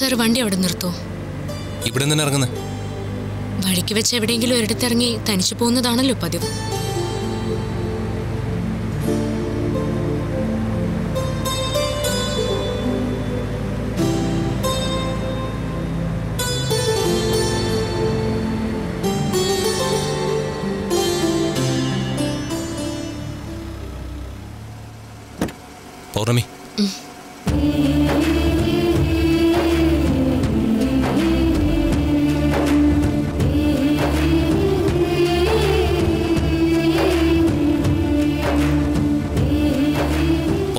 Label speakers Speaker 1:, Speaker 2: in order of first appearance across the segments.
Speaker 1: Sir വണ്ടി അവിടെ നിർത്തോ.
Speaker 2: ഇവിടെ നിന്ന് ഇറങ്ങുന്നത്
Speaker 1: വഴിക്ക് വെച്ച് എവിടെയെങ്കിലും ഒരിടത്തിറങ്ങി തനിച്ചു പോകുന്നതാണല്ലോ പതിവ്.
Speaker 2: പൗർണമി.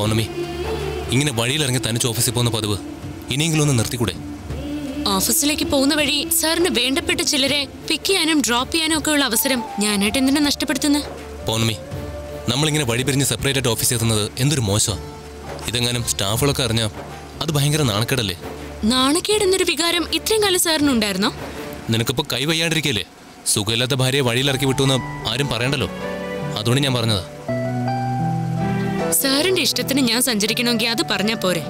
Speaker 2: പൗർണമി. ഇങ്ങനെ വഴിയിലിറങ്ങി തനിച്ച് ഓഫീസിൽ പോകുന്ന പതിവ്. ഇനിയെങ്കിലും ഒന്ന് നിർത്തിക്കൂടെ?
Speaker 1: ഓഫീസിലേക്ക് പോകുന്ന വഴി സാറിന് വേണ്ടപ്പെട്ട ചിലരെ പിക്ക് ചെയ്യാനും ഡ്രോപ്പ് ചെയ്യാനും ഒക്കെ ഉള്ള അവസരം ഞാനായിട്ട് എന്തിനാ നഷ്ടപ്പെടുത്തുന്നത്
Speaker 2: പൗർണമി നമ്മളിങ്ങനെ വഴി പിരിഞ്ഞ് സെപ്പറേറ്റ് ആയിട്ട് ഓഫീസിൽ എത്തുന്നത് എന്തൊരു മോശമാണ് ഇതെങ്ങാനും സ്റ്റാഫുകളൊക്കെ അറിഞ്ഞാൽ അത് ഭയങ്കര നാണക്കേടല്ലേ?
Speaker 1: നാണക്കേട് എന്നൊരു വികാരം ഇത്രയും കാലം സാറിനുണ്ടായിരുന്നോ?
Speaker 2: നിനക്കിപ്പോൾ കൈ വയ്യാണ്ടിരിക്കല്ലേ? സുഖമില്ലാത്ത ഭാര്യയെ വഴിയിലിറക്കി വിട്ടു എന്ന് ആരും പറയണ്ടല്ലോ? അതുകൊണ്ട് ഞാൻ പറഞ്ഞതാ.
Speaker 1: സാറിന്റെ ഇഷ്ടത്തിന് ഞാൻ സഞ്ചരിക്കണമെങ്കിൽ അത് പറഞ്ഞാ പോരെ.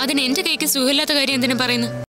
Speaker 1: അതിന് എന്റെ കൈക്ക് സുഖമില്ലാത്ത കാര്യം എന്തിനാ പറയുന്നത്